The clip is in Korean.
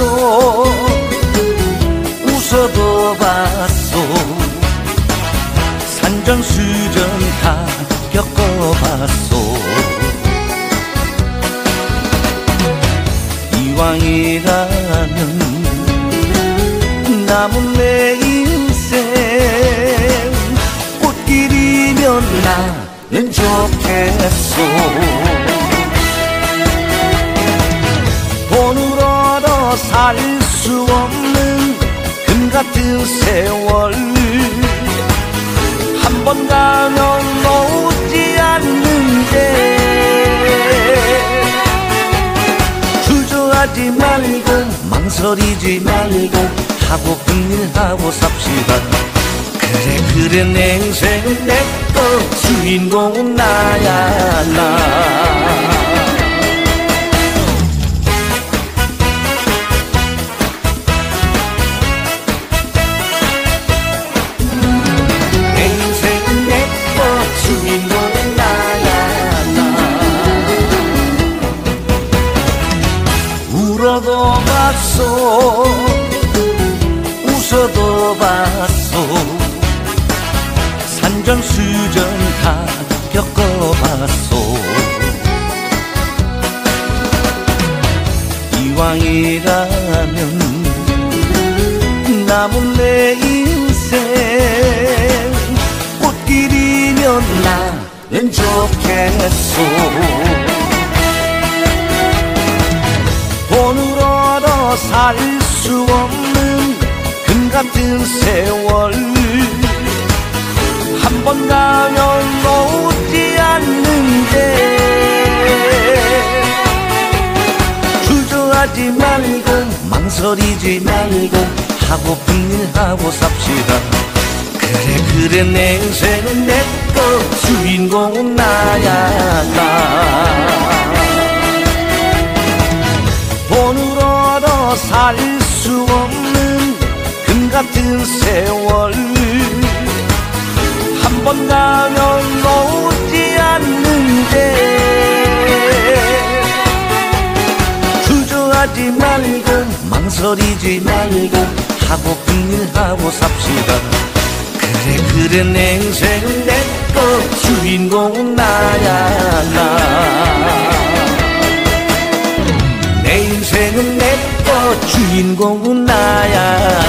봤소 웃어도 봤어. 산전수전 다 겪어봤어. 이왕이라면 남은 내 같은 세월 한 번 가면 오지 않는데 주저하지 말고 망설이지 말고 하고픈 일 하고 삽시다. 그래 그래 내 인생은 내거 주인공은 나야 나 봤소 웃어도 봤소. 산전수전 다 겪어봤소. 이왕이라면 남은 내 인생 꽃길이면 나는 좋겠소 살수 없는 금 같은 세월. 한 번 가면 오지 않는데. 주저하지 말고 망설이지 말고 하고픈 일 하고 삽시다. 그래 그래 내 인생은 내거 주인공은 나야 나 살 수 없는 금 같은 세월. 한 번 가면 오지 않는데 주저하지 말고 망설이지 말고 하고 삽시다. 그래 그래 내 인생은 내거 주인공은 나야 나 주인공은 나야